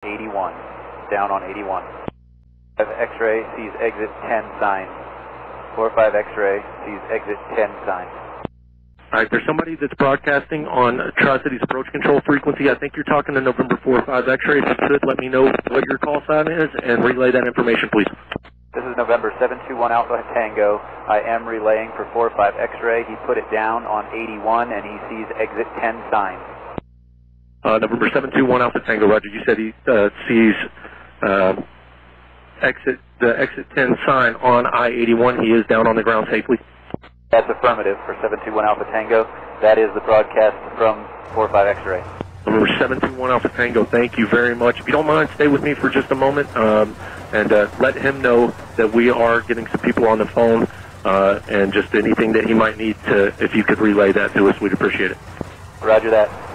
81. Down on 81. X-ray sees exit 10 sign. 45 X-ray sees exit 10 sign. All right, there's somebody that's broadcasting on Tri-Cities approach control frequency. I think you're talking to November 45 X-ray. If you could, let me know what your call sign is and relay that information, please. This is November 721 Alpha Tango. I am relaying for 45 X-ray. He put it down on 81 and he sees exit 10 sign. Uh, November 721 Alpha Tango, Roger. You said he uh, sees uh, exit the exit 10 sign on I-81. He is down on the ground safely. That's affirmative for 721 Alpha Tango. That is the broadcast from 45 X-ray. Number 721 Alpha Tango, thank you very much. If you don't mind, stay with me for just a moment um, and uh, let him know that we are getting some people on the phone uh, and just anything that he might need to, if you could relay that to us, we'd appreciate it. Roger that.